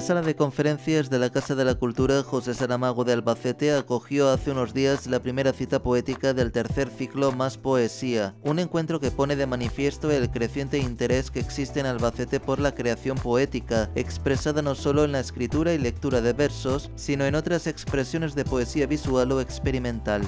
sala de conferencias de la Casa de la Cultura José Saramago de Albacete acogió hace unos días la primera cita poética del tercer ciclo Más Poesía, un encuentro que pone de manifiesto el creciente interés que existe en Albacete por la creación poética, expresada no solo en la escritura y lectura de versos, sino en otras expresiones de poesía visual o experimental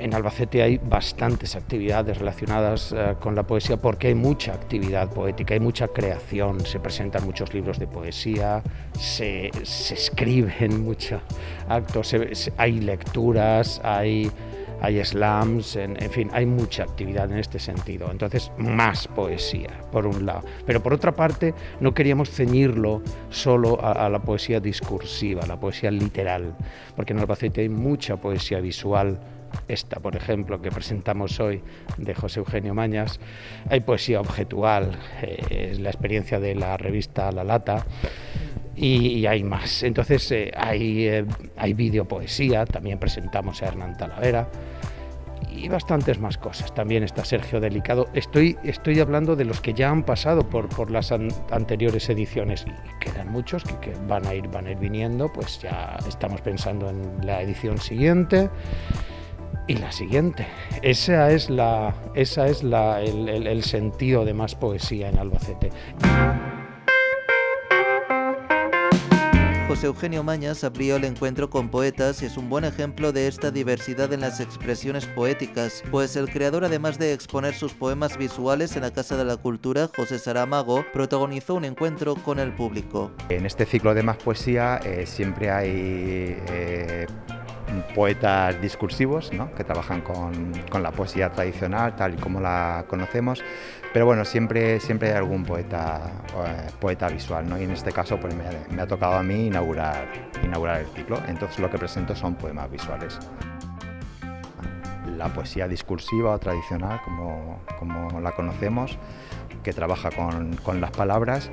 en Albacete hay bastantes actividades relacionadas eh, con la poesía porque hay mucha actividad poética, hay mucha creación, se presentan muchos libros de poesía, se, escriben muchos actos, hay lecturas, hay, hay slams, en, fin, hay mucha actividad en este sentido. Entonces, más poesía, por un lado. Pero por otra parte, no queríamos ceñirlo solo a, a la poesía discursiva, a la poesía literal, porque en Albacete hay mucha poesía visual esta, por ejemplo, que presentamos hoy de José Eugenio Mañas. Hay poesía objetual, eh, es la experiencia de la revista La Lata. Y, hay más. Entonces eh, hay, eh, hay videopoesía, también presentamos a Hernán Talavera y bastantes más cosas. También está Sergio Delicado. Estoy, estoy hablando de los que ya han pasado por, por las anteriores ediciones y quedan muchos que, que, van, a ir, van a ir viniendo, pues ya estamos pensando en la edición siguiente y la siguiente. Esa es, la, esa es la, el, el sentido de más poesía en Albacete. José Eugenio Mañas abrió el encuentro con poetas y es un buen ejemplo de esta diversidad en las expresiones poéticas, pues el creador, además de exponer sus poemas visuales en la Casa de la Cultura, José Saramago, protagonizó un encuentro con el público. En este ciclo de más poesía eh, siempre hay eh, poetas discursivos que trabajan con, la poesía tradicional tal y como la conocemos, pero bueno, siempre, siempre hay algún poeta, eh, poeta visual ¿no? y en este caso pues, me, ha tocado a mí inaugurar, inaugurar el ciclo, entonces lo que presento son poemas visuales. La poesía discursiva o tradicional, como, como la conocemos, que trabaja con, con las palabras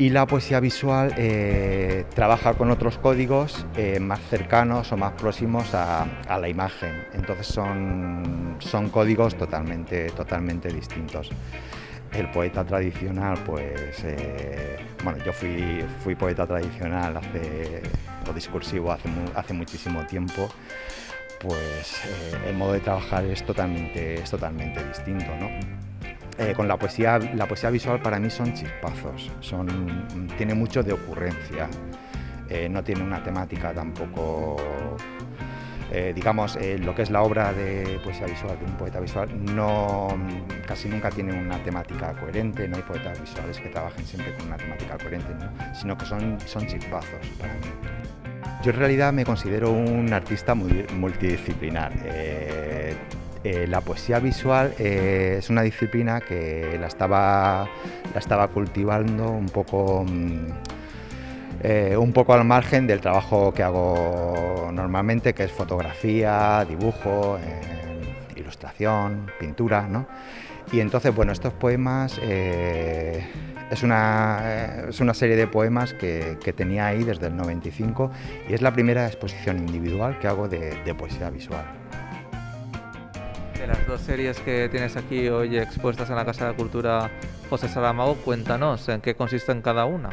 y la poesía visual eh, trabaja con otros códigos eh, más cercanos o más próximos a, la imagen. Entonces son, son códigos totalmente, totalmente distintos. El poeta tradicional, pues, eh, bueno, yo fui, poeta tradicional o discursivo hace, hace muchísimo tiempo, pues el modo de trabajar es totalmente, es totalmente distinto, ¿no? Eh, con la poesía, la poesía visual para mí son chispazos, son, tiene mucho de ocurrencia, eh, no tiene una temática tampoco, eh, digamos, lo que es la obra de poesía visual de un poeta visual no, casi nunca tiene una temática coherente, no hay poetas visuales que trabajen siempre con una temática coherente, sino que son, son chispazos para mí. Yo en realidad me considero un artista multidisciplinar. La poesía visual eh, es una disciplina que la estaba, la estaba cultivando un poco, mm, eh, un poco al margen del trabajo que hago normalmente, que es fotografía, dibujo, ilustración, pintura. ¿no? Y entonces, bueno, estos poemas es una, es una serie de poemas que, tenía ahí desde el 95 y es la primera exposición individual que hago de poesía visual. De las dos series que tienes aquí hoy expuestas en la Casa de Cultura José Saramago, cuéntanos en qué consisten cada una,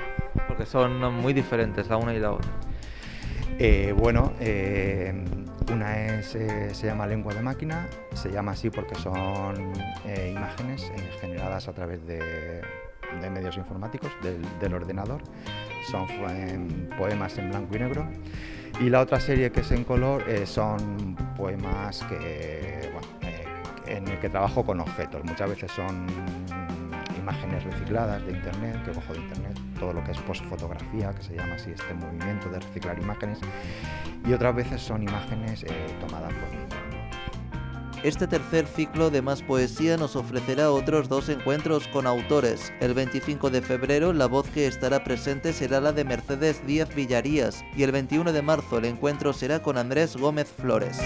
porque son muy diferentes la una y la otra. Eh, bueno, eh, una es, eh, se llama Lengua de Máquina, se llama así porque son imágenes generadas a través de, medios informáticos, del, ordenador, son poemas en blanco y negro. Y la otra serie que es en color son poemas que, en el que trabajo con objetos. Muchas veces son imágenes recicladas de internet, que cojo de internet, todo lo que es postfotografía, que se llama así este movimiento de reciclar imágenes, y otras veces son imágenes eh, tomadas por mí. Este tercer ciclo de Más Poesía nos ofrecerá otros dos encuentros con autores. El 25 de febrero la voz que estará presente será la de Mercedes Díaz Villarías y el 21 de marzo el encuentro será con Andrés Gómez Flores.